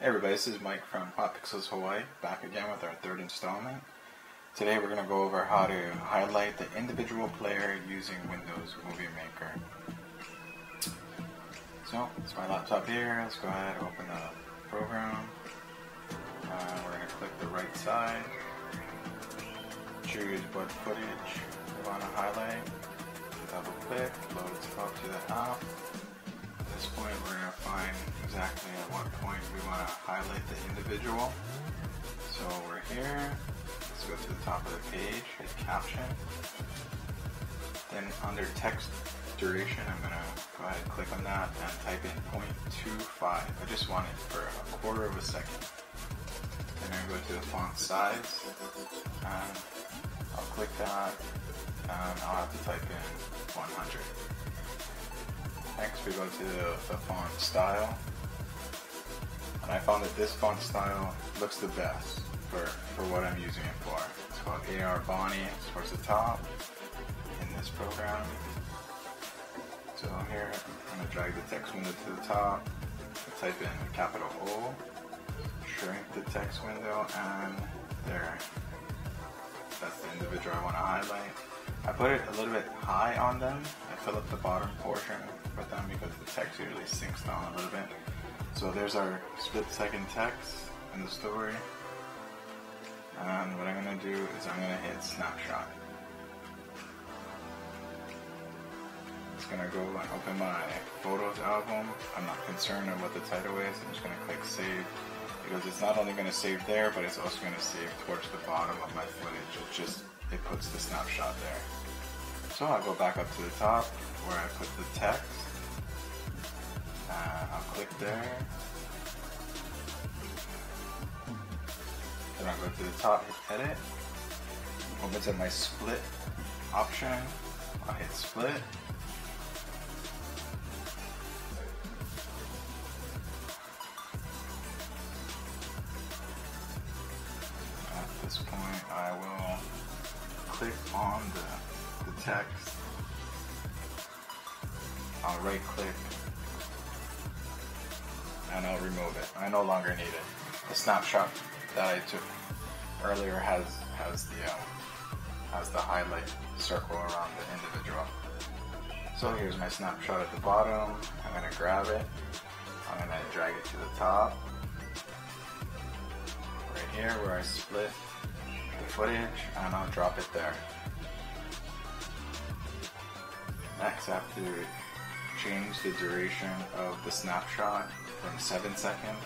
Hey everybody, this is Mike from Hot Pixels Hawaii, back again with our third installment. Today we're going to go over how to highlight the individual player using Windows Movie Maker. So, it's my laptop here, let's go ahead and open the program. Uh, we're going to click the right side, choose what footage we want to highlight, double click, load loads up to the app this point we're going to find exactly at what point we want to highlight the individual. So we're here, let's go to the top of the page, hit caption. Then under text duration, I'm going to go ahead and click on that and type in 0.25. I just want it for a quarter of a second. Then I'm going to go to the font size and I'll click that and I'll have to type in 100. We go to the, the font style. And I found that this font style looks the best for, for what I'm using it for. It's called AR Bonnie, towards the top in this program. So here, I'm to drag the text window to the top, type in capital O, shrink the text window, and there. That's the individual I want to highlight. I put it a little bit high on them. Fill up the bottom portion with them because the text usually sinks down a little bit. So there's our split second text in the story. And what I'm going to do is I'm going to hit snapshot. It's going to go and open my photos album. I'm not concerned of what the title is. I'm just going to click save because it's not only going to save there, but it's also going to save towards the bottom of my footage. It just, it puts the snapshot there. So I'll go back up to the top where I put the text. Uh, I'll click there. Then I'll go to the top, hit edit. Opens up my split option. I'll hit split. At this point, I will click on the, the text. I'll right click and I'll remove it. I no longer need it. The snapshot that I took earlier has has the um, has the highlight circle around the individual. So here's my snapshot at the bottom. I'm gonna grab it. I'm gonna drag it to the top. Right here where I split the footage and I'll drop it there. Next I have to change the duration of the snapshot from 7 seconds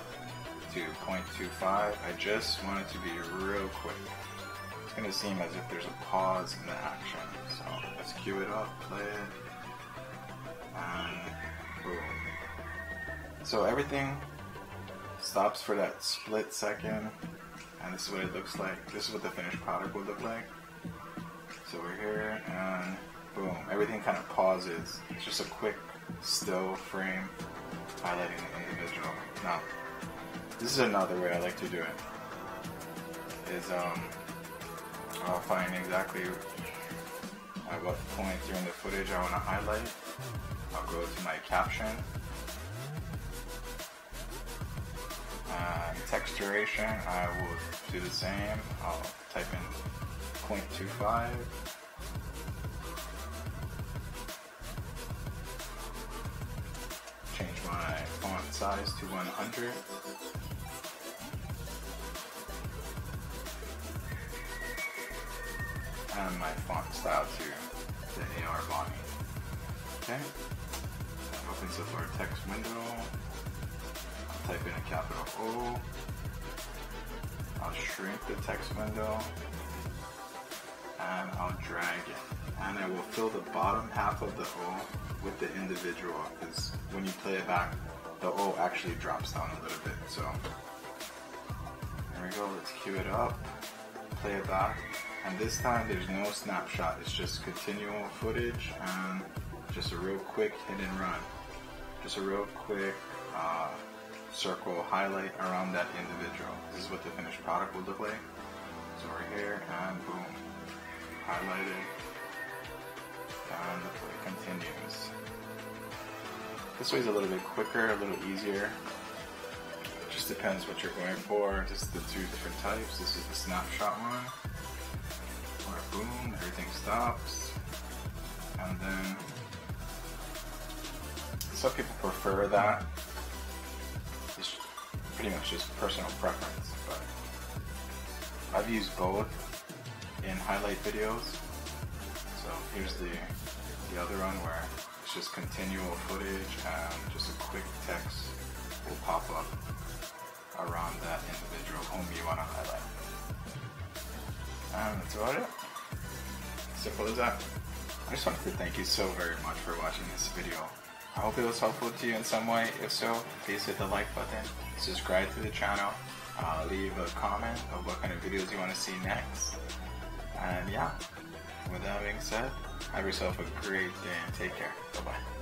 to 0.25. I just want it to be real quick. It's going to seem as if there's a pause in the action. So let's cue it up, play it, and boom. So everything stops for that split second, and this is what it looks like. This is what the finished product would look like. So we're here, and boom, everything kind of pauses. It's just a quick still frame highlighting the individual. Now, this is another way I like to do it. Is um, I'll find exactly at what point during the footage I want to highlight. I'll go to my caption. And text duration, I will do the same. I'll type in 0.25. size to 100. And my font style to the AR Bonnie. Okay. Opens up our text window. I'll type in a capital O. I'll shrink the text window. And I'll drag it. And I will fill the bottom half of the O with the individual because when you play it back, the O actually drops down a little bit. So there we go. Let's cue it up, play it back, and this time there's no snapshot. It's just continual footage and just a real quick hit and run. Just a real quick uh, circle highlight around that individual. This is what the finished product will look like. So we're here and boom, highlighted play continues. This way is a little bit quicker, a little easier. just depends what you're going for. Is the two different types. This is the snapshot one, boom, everything stops. And then some people prefer that. It's pretty much just personal preference, but I've used both in highlight videos. Here's the the other one where it's just continual footage and just a quick text will pop up around that individual whom you want to highlight. And that's about it. Simple as that. I just wanted to thank you so very much for watching this video. I hope it was helpful to you in some way. If so, please hit the like button, subscribe to the channel, uh, leave a comment of what kind of videos you want to see next. And yeah, with that being said, have yourself a great day and take care. Bye bye.